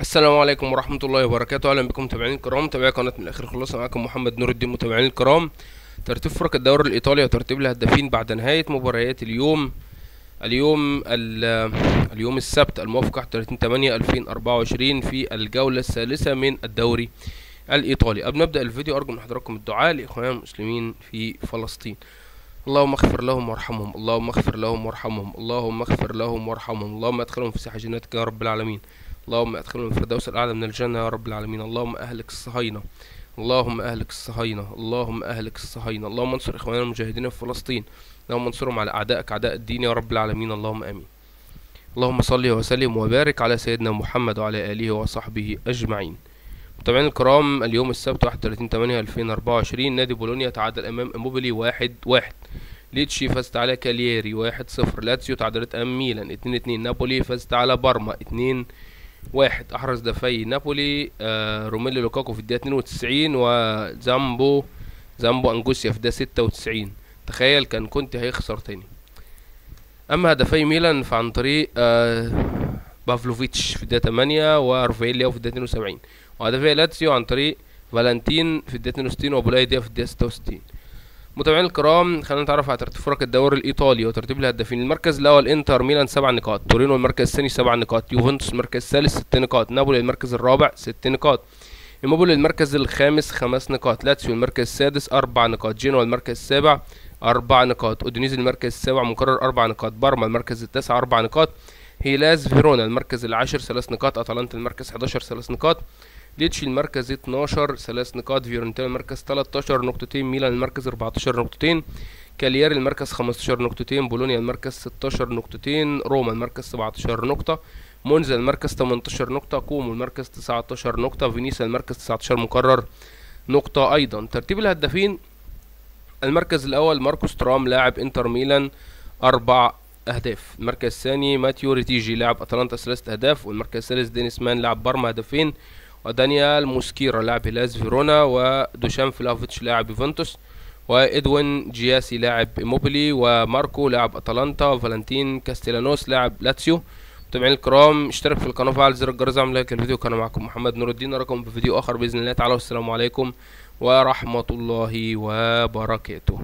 السلام عليكم ورحمة الله وبركاته. أهلا بكم متابعين الكرام. متابعي قناة من الآخر خلصنا معاكم محمد نور الدين متابعين الكرام. ترتيب فرق الدوري الإيطالي وترتيب الهدافين بعد نهاية مباريات اليوم. اليوم ال- اليوم السبت الموافق 31 8 2024 في الجولة الثالثة من الدوري الإيطالي. قبل ما نبدأ الفيديو أرجو من حضراتكم الدعاء لإخواننا المسلمين في فلسطين. اللهم اغفر لهم وارحمهم. اللهم اغفر لهم وارحمهم. اللهم اغفر لهم وارحمهم. اللهم ادخلهم في ساحة جناتك يا رب العالمين. اللهم ادخلهم الفردوس الأعلى من الجنة يا رب العالمين. اللهم أهلك الصهاينة. اللهم أهلك الصهاينة. اللهم أهلك الصهاينة. اللهم انصر إخواننا المجاهدين في فلسطين. اللهم انصرهم على أعدائك أعداء الدين يا رب العالمين. اللهم آمين. اللهم صل وسلم وبارك على سيدنا محمد وعلى آله وصحبه أجمعين. متابعين الكرام اليوم السبت 31 8 2024 نادي بولونيا تعادل أمام إمبولي واحد واحد. ليتشي فازت على كالياري واحد صفر. لاتسيو تعادلت أمام ميلان اتنين اتنين نابولي فازت على بارما اتنين واحد أحرز هدفي نابولي آه روميلو لوكاكو في الدقيقة 92 وزامبو زامبو أنجيسا في الدقيقة 96 تخيل كان كنت هيخسر تاني. أما هدفي ميلان فعن طريق آه بافلوفيتش في الدقيقة 8 ورافائيل في الدقيقة 72 وهدفي لاتسيو عن طريق فالنتين في الدقيقة 62 وبولاي ديا في الدقيقة 66 متابعينا الكرام خلينا نتعرف على ترتيب فرق الدوري الإيطالي وترتيب الهدافين. المركز الأول إنتر ميلان سبع نقاط تورينو المركز الثاني سبع نقاط يوفنتوس المركز الثالث ست نقاط نابولي المركز الرابع ست نقاط إمبولي المركز الخامس خمس نقاط لاتسيو المركز السادس أربع نقاط جينوا المركز السابع أربع نقاط أودينيزي المركز السابع مكرر أربع نقاط بارما المركز التاسع أربع نقاط هيلاز فيرونا المركز العاشر ثلاث نقاط أتلانتا المركز 11 ثلاث نقاط ليتشي المركز 12 ثلاث نقاط فيورنتينا المركز 13 نقطتين ميلان المركز 14 نقطتين كالياري المركز 15 نقطتين بولونيا المركز 16 نقطتين روما المركز 17 نقطة مونزا المركز 18 نقطة كومو المركز 19 نقطة فينيسيا المركز 19 مكرر نقطة أيضا. ترتيب الهدافين المركز الأول ماركوس تورام لاعب إنتر ميلان أربع أهداف المركز الثاني ماتيو ريتيجي لاعب أتلانتا ثلاثة أهداف والمركز الثالث دينيس مان لاعب بارما هدفين ودانيال موسكيرا لاعب هيلاز فيرونا ودوشان فلافيتش لاعب يوفنتوس وإدوين جياسي لاعب إمبولي وماركو لاعب أتلانتا وفالنتين كاستيلانوس لاعب لاتسيو. متابعين الكرام اشترك في القناة وفعل زر الجرس اعمل لايك الفيديو كان معكم محمد نور الدين اراكم في فيديو آخر بإذن الله. تعالى والسلام عليكم ورحمة الله وبركاته.